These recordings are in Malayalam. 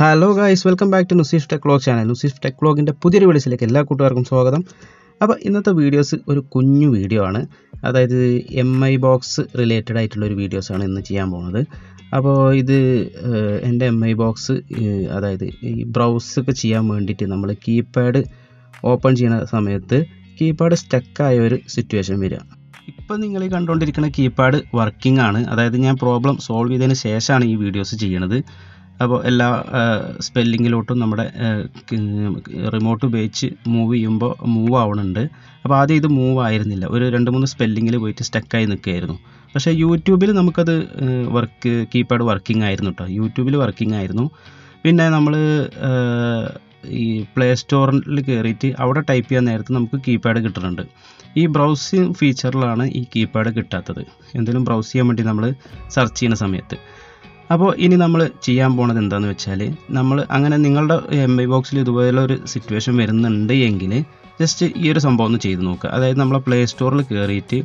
Hello guys welcome back to Nuseef tech channel Nuseef tech വ്ളോഗിന്റെ പുതിയൊരു വീഡിയോസിലേക്ക് എല്ലാ കൂട്ടുകാർക്കും സ്വാഗതം. അപ്പോൾ ഇന്നത്തെ വീഡിയോസ് ഒരു കുഞ്ഞു വീഡിയോ ആണ്. അതായത് എം ഐ ബോക്സ് റിലേറ്റഡ് ആയിട്ടുള്ള ഒരു വീഡിയോസാണ് ഇന്ന് ചെയ്യാൻ പോകുന്നത്. അപ്പോൾ ഇത് എന്റെ എം ഐ ബോക്സ് അതായത് ഈ ബ്രൗസ് ഒക്കെ ചെയ്യാൻ വേണ്ടിയിട്ട് നമ്മൾ കീപാഡ് ഓപ്പൺ ചെയ്യുന്ന സമയത്ത് കീപാഡ് സ്റ്റക്കായ ഒരു സിറ്റുവേഷൻ വരിക. ഇപ്പം നിങ്ങൾ ഈ കണ്ടുകൊണ്ടിരിക്കുന്ന കീപാഡ് വർക്കിംഗ് ആണ്. അതായത് ഞാൻ പ്രോബ്ലം സോൾവ് ചെയ്തതിന് ശേഷമാണ് ഈ വീഡിയോസ് ചെയ്യണത്. അപ്പോൾ എല്ലാ സ്പെല്ലിങ്ങിലോട്ടും നമ്മുടെ റിമോട്ട് ഉപയോഗിച്ച് മൂവ് ചെയ്യുമ്പോൾ മൂവ് ആവണുണ്ട്. അപ്പോൾ ആദ്യം ഇത് മൂവ് ആയിരുന്നില്ല. ഒരു രണ്ട് മൂന്ന് സ്പെല്ലിങ്ങിൽ പോയിട്ട് സ്റ്റക്കായി നിൽക്കുകയായിരുന്നു. പക്ഷേ യൂട്യൂബിൽ നമുക്കത് വർക്ക് കീപാഡ് വർക്കിംഗ് ആയിരുന്നു കേട്ടോ യൂട്യൂബിൽ വർക്കിംഗ് ആയിരുന്നു. പിന്നെ നമ്മൾ ഈ പ്ലേ സ്റ്റോറിൽ കയറിയിട്ട് അവിടെ ടൈപ്പ് ചെയ്യാൻ നേരത്ത് നമുക്ക് കീപാഡ് കിട്ടുന്നുണ്ട്. ഈ ബ്രൗസിങ് ഫീച്ചറിലാണ് ഈ കീപാഡ് കിട്ടാത്തത്. എന്തെങ്കിലും ബ്രൗസ് ചെയ്യാൻ വേണ്ടി നമ്മൾ സെർച്ച് ചെയ്യുന്ന സമയത്ത്. അപ്പോൾ ഇനി നമ്മൾ ചെയ്യാൻ പോണത് എന്താണെന്ന് വെച്ചാൽ നമ്മൾ അങ്ങനെ നിങ്ങളുടെ എം ഐ ബോക്സിൽ ഇതുപോലെ ഒരു സിറ്റുവേഷൻ വരുന്നുണ്ട് എങ്കിൽ ജസ്റ്റ് ഈ ഒരു സംഭവം ഒന്ന് ചെയ്ത് നോക്കുക. അതായത് നമ്മളെ പ്ലേ സ്റ്റോറിൽ കയറിയിട്ട്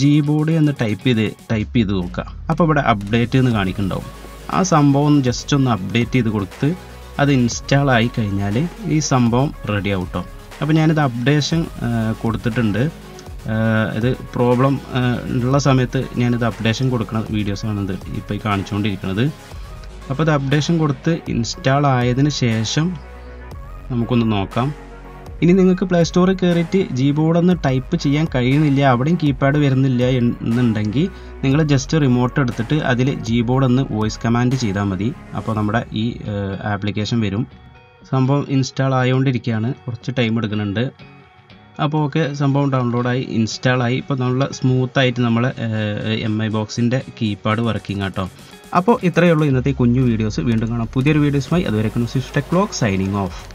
ജി ബോർഡ് എന്ന് ടൈപ്പ് ചെയ്ത് ടൈപ്പ് ചെയ്ത് നോക്കുക. അപ്പോൾ ഇവിടെ അപ്ഡേറ്റ് എന്ന് കാണിക്കുന്നുണ്ടാവും. ആ സംഭവം ജസ്റ്റ് ഒന്ന് അപ്ഡേറ്റ് ചെയ്ത് കൊടുത്ത് അത് ഇൻസ്റ്റാൾ ആയി കഴിഞ്ഞാൽ ഈ സംഭവം റെഡി ആവും കേട്ടോ അപ്പോൾ ഞാനിത് അപ്ഡേഷൻ കൊടുത്തിട്ടുണ്ട്. ഇത് പ്രോബ്ലം ഉള്ള സമയത്ത് ഞാനിത് അപ്ഡേഷൻ കൊടുക്കുന്ന വീഡിയോസാണ് ഇത് ഇപ്പോൾ ഈ കാണിച്ചുകൊണ്ടിരിക്കുന്നത് അപ്പോൾ ഇത് അപ്ഡേഷൻ കൊടുത്ത് ഇൻസ്റ്റാൾ ആയതിന് ശേഷം നമുക്കൊന്ന് നോക്കാം. ഇനി നിങ്ങൾക്ക് പ്ലേ സ്റ്റോറിൽ കയറിയിട്ട് ജി ബോർഡ് ഒന്ന് ടൈപ്പ് ചെയ്യാൻ കഴിയുന്നില്ല അവിടെയും കീപാഡ് വരുന്നില്ല എന്നുണ്ടെങ്കിൽ നിങ്ങൾ ജസ്റ്റ് റിമോട്ട് എടുത്തിട്ട് അതിൽ ജി ബോർഡ് ഒന്ന് വോയിസ് കമാൻഡ് ചെയ്താൽ മതി. അപ്പോൾ നമ്മുടെ ഈ ആപ്ലിക്കേഷൻ വരും. സംഭവം ഇൻസ്റ്റാൾ ആയതുകൊണ്ടിരിക്കുകയാണ് കുറച്ച് ടൈം എടുക്കുന്നുണ്ട്. അപ്പോൾ ഓക്കെ സംഭവം ഡൗൺലോഡായി ഇൻസ്റ്റാളായി ഇപ്പോൾ നല്ല സ്മൂത്തായിട്ട് നമ്മളെ എം ഐ ബോക്സിന്റെ കീപാഡ് വർക്കിംഗ് ആട്ടോ അപ്പോൾ ഇത്രയേ ഉള്ളൂ ഇന്നത്തെ കുഞ്ഞു വീഡിയോസ് വീണ്ടും കാണാം. പുതിയൊരു വീഡിയോസുമായി അതുവരെ ടെക് വ്ളോഗ് സൈനിങ് ഓഫ്